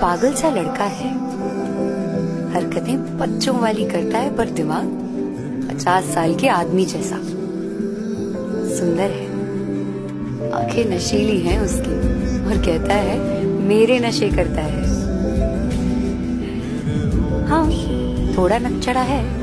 पागल सा लड़का है। हरकतें बच्चों वाली करता है, पर दिमाग पचास साल के आदमी जैसा। सुंदर है। आँखें नशीली हैं उसकी, और कहता है, मेरे नशे करता है। हाँ थोड़ा नकचड़ा है।